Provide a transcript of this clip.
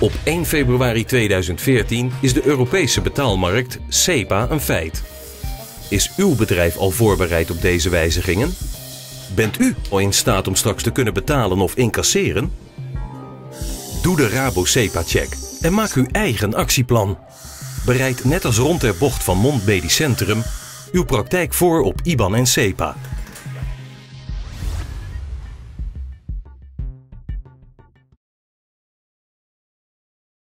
Op 1 februari 2014 is de Europese betaalmarkt SEPA een feit. Is uw bedrijf al voorbereid op deze wijzigingen? Bent u al in staat om straks te kunnen betalen of incasseren? Doe de Rabo SEPA-check en maak uw eigen actieplan. Bereid net als rond ter bocht van Mond Medisch Centrum uw praktijk voor op IBAN en SEPA